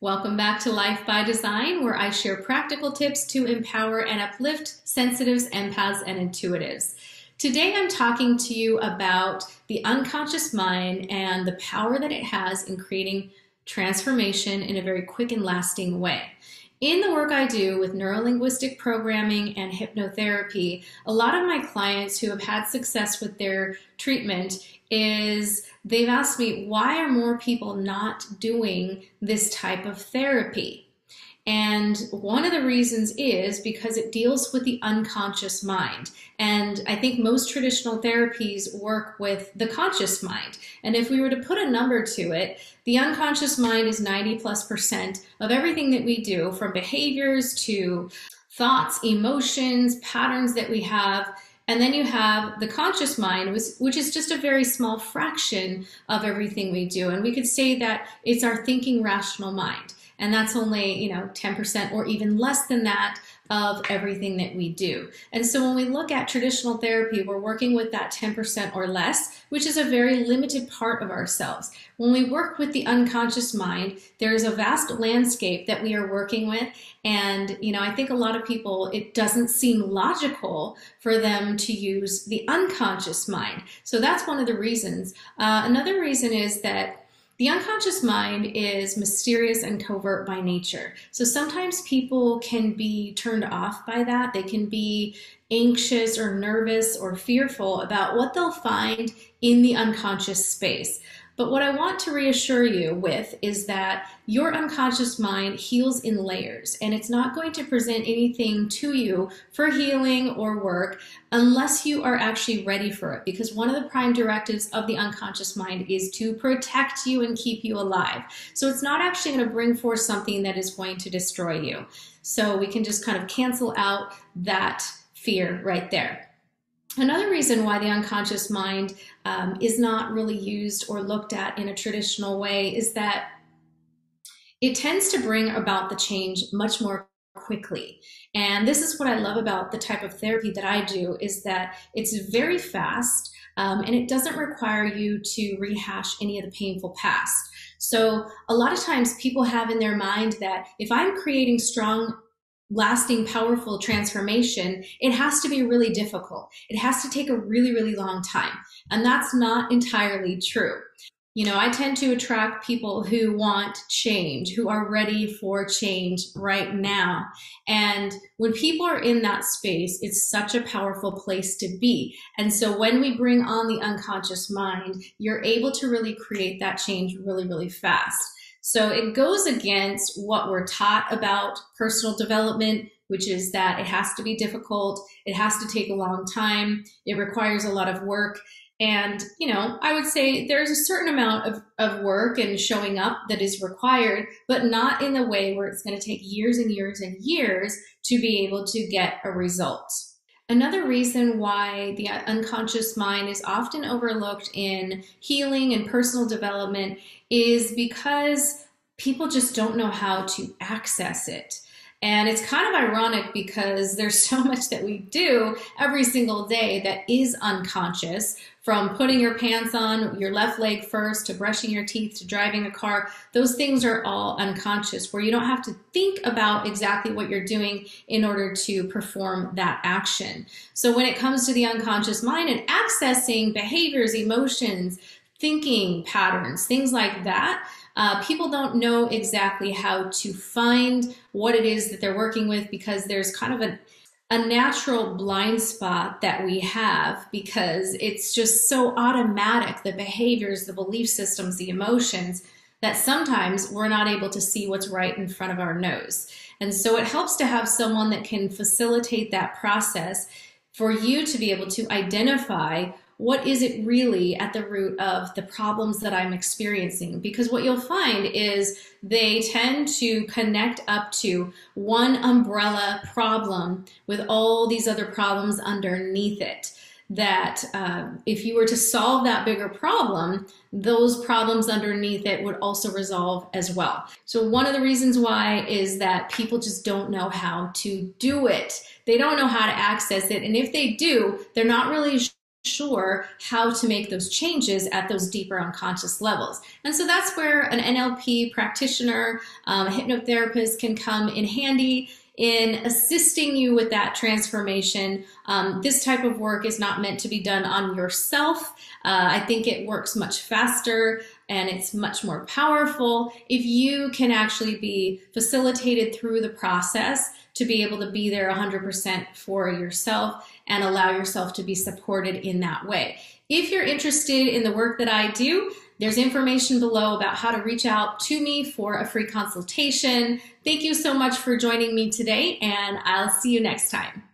Welcome back to Life by Design, where I share practical tips to empower and uplift sensitives, empaths, and intuitives. Today, I'm talking to you about the unconscious mind and the power that it has in creating transformation in a very quick and lasting way. In the work I do with neurolinguistic programming and hypnotherapy, a lot of my clients who have had success with their treatment is they've asked me, why are more people not doing this type of therapy? And one of the reasons is because it deals with the unconscious mind. And I think most traditional therapies work with the conscious mind. And if we were to put a number to it, the unconscious mind is 90 plus percent of everything that we do, from behaviors to thoughts, emotions, patterns that we have. And then you have the conscious mind, which is just a very small fraction of everything we do. And we could say that it's our thinking rational mind and that's only you know 10% or even less than that of everything that we do. And so when we look at traditional therapy, we're working with that 10% or less, which is a very limited part of ourselves. When we work with the unconscious mind, there is a vast landscape that we are working with. And, you know, I think a lot of people, it doesn't seem logical for them to use the unconscious mind. So that's one of the reasons. Uh, another reason is that the unconscious mind is mysterious and covert by nature. So sometimes people can be turned off by that. They can be anxious or nervous or fearful about what they'll find in the unconscious space. But what I want to reassure you with is that your unconscious mind heals in layers and it's not going to present anything to you for healing or work unless you are actually ready for it. Because one of the prime directives of the unconscious mind is to protect you and keep you alive. So it's not actually going to bring forth something that is going to destroy you. So we can just kind of cancel out that fear right there. Another reason why the unconscious mind um, is not really used or looked at in a traditional way is that it tends to bring about the change much more quickly. And this is what I love about the type of therapy that I do is that it's very fast um, and it doesn't require you to rehash any of the painful past. So a lot of times people have in their mind that if I'm creating strong lasting, powerful transformation, it has to be really difficult. It has to take a really, really long time. And that's not entirely true. You know, I tend to attract people who want change, who are ready for change right now. And when people are in that space, it's such a powerful place to be. And so when we bring on the unconscious mind, you're able to really create that change really, really fast. So it goes against what we're taught about personal development, which is that it has to be difficult, it has to take a long time, it requires a lot of work. And, you know, I would say there's a certain amount of, of work and showing up that is required, but not in the way where it's going to take years and years and years to be able to get a result. Another reason why the unconscious mind is often overlooked in healing and personal development is because people just don't know how to access it. And it's kind of ironic because there's so much that we do every single day that is unconscious from putting your pants on your left leg first to brushing your teeth to driving a car. Those things are all unconscious where you don't have to think about exactly what you're doing in order to perform that action. So when it comes to the unconscious mind and accessing behaviors, emotions, thinking patterns, things like that, uh, people don't know exactly how to find what it is that they're working with because there's kind of a, a natural blind spot that we have because it's just so automatic the behaviors, the belief systems, the emotions that sometimes we're not able to see what's right in front of our nose. And so it helps to have someone that can facilitate that process for you to be able to identify what is it really at the root of the problems that I'm experiencing? Because what you'll find is they tend to connect up to one umbrella problem with all these other problems underneath it. That uh, if you were to solve that bigger problem, those problems underneath it would also resolve as well. So, one of the reasons why is that people just don't know how to do it. They don't know how to access it. And if they do, they're not really sure how to make those changes at those deeper unconscious levels. And so that's where an NLP practitioner, um, hypnotherapist can come in handy in assisting you with that transformation. Um, this type of work is not meant to be done on yourself. Uh, I think it works much faster and it's much more powerful if you can actually be facilitated through the process to be able to be there 100% for yourself and allow yourself to be supported in that way. If you're interested in the work that I do, there's information below about how to reach out to me for a free consultation. Thank you so much for joining me today, and I'll see you next time.